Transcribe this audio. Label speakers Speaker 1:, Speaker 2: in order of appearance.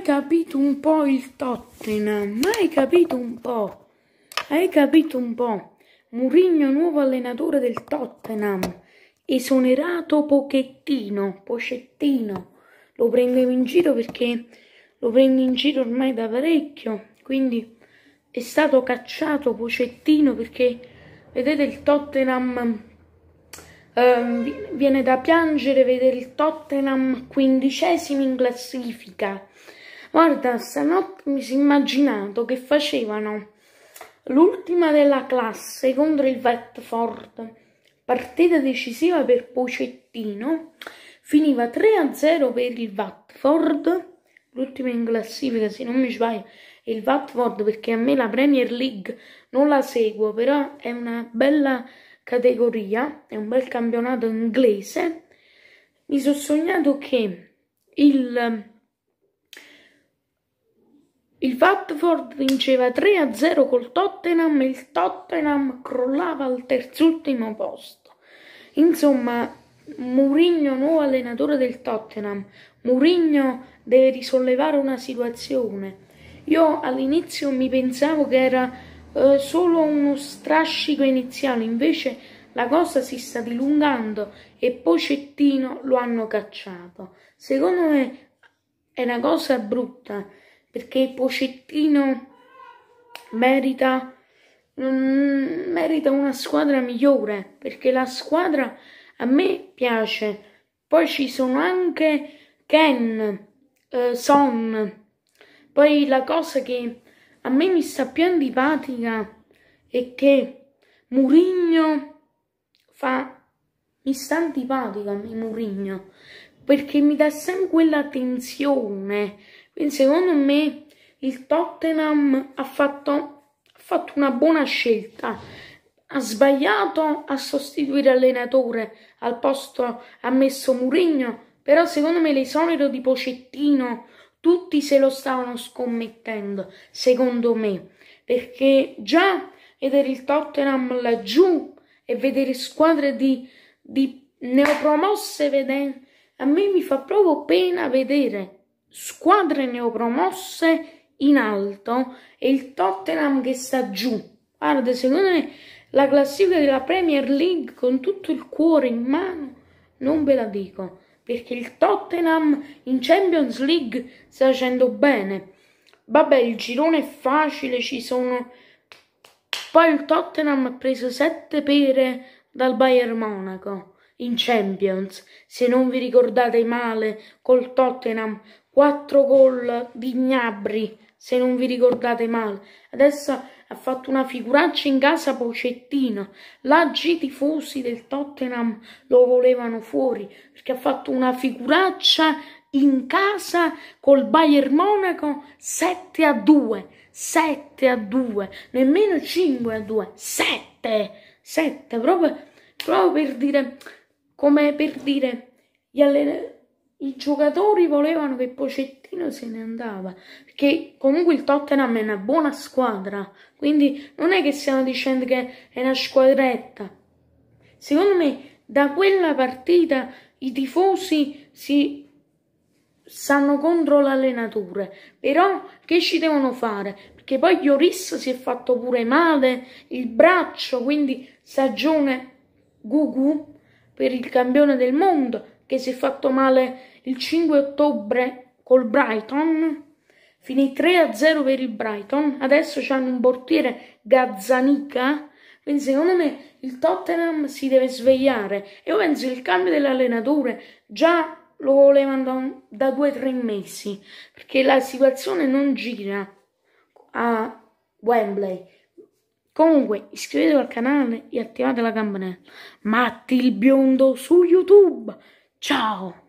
Speaker 1: hai capito un po' il Tottenham? Hai capito un po'? Hai capito un po'? Murigno, nuovo allenatore del Tottenham. Esonerato Pochettino. Pocettino. Lo prendevo in giro perché lo prendo in giro ormai da parecchio. Quindi è stato cacciato Pocettino perché vedete il Tottenham Um, viene da piangere vedere il Tottenham quindicesimo in classifica. Guarda, stanotte mi si è immaginato che facevano l'ultima della classe contro il Watford. Partita decisiva per Pocettino. Finiva 3-0 per il Watford. L'ultima in classifica, se non mi sbaglio, è il Watford perché a me la Premier League non la seguo, però è una bella categoria, è un bel campionato inglese, mi sono sognato che il, il Watford vinceva 3-0 col Tottenham e il Tottenham crollava al terzultimo posto. Insomma, Mourinho, nuovo allenatore del Tottenham, Mourinho deve risollevare una situazione. Io all'inizio mi pensavo che era eh, solo uno strascico iniziale, invece la cosa si sta dilungando e Pocettino lo hanno cacciato. Secondo me è una cosa brutta perché Pocettino merita, mm, merita una squadra migliore perché la squadra a me piace. Poi ci sono anche Ken, eh, Son. Poi la cosa che a me mi sta più antipatica è che Murigno fa mi sta antipatica Murigno perché mi dà sempre quella tensione quindi secondo me il Tottenham ha fatto, ha fatto una buona scelta. Ha sbagliato a sostituire allenatore al posto ha messo Murigno però secondo me l'esonero di Pocettino tutti se lo stavano scommettendo, secondo me, perché già vedere il Tottenham laggiù e vedere squadre di, di neopromosse, vedere, a me mi fa proprio pena vedere squadre neopromosse in alto e il Tottenham che sta giù. Guarda, secondo me la classifica della Premier League con tutto il cuore in mano non ve la dico perché il Tottenham in Champions League sta facendo bene. Vabbè, il girone è facile, ci sono... Poi il Tottenham ha preso sette pere dal Bayern Monaco in Champions, se non vi ricordate male, col Tottenham, quattro gol di Gnabri, se non vi ricordate male. Adesso ha fatto una figuraccia in casa Pocettino. L'aggi tifosi del Tottenham lo volevano fuori perché ha fatto una figuraccia in casa col Bayern Monaco 7 a 2. 7 a 2, nemmeno 5 a 2, 7, 7, proprio, proprio per dire, come per dire, gli i giocatori volevano che Pocettino se ne andava, perché comunque il Tottenham è una buona squadra, quindi non è che stiamo dicendo che è una squadretta. Secondo me da quella partita i tifosi si stanno contro l'allenatore, però che ci devono fare? Perché poi Lloris si è fatto pure male il braccio, quindi stagione Gugu per il campione del mondo che si è fatto male il 5 ottobre col Brighton, finì 3-0 per il Brighton, adesso hanno un portiere Gazzanica, quindi secondo me il Tottenham si deve svegliare. Io penso che il cambio dell'allenatore già lo volevano da due o tre mesi, perché la situazione non gira a Wembley. Comunque iscrivetevi al canale e attivate la campanella. Matti il biondo su YouTube. Ciao!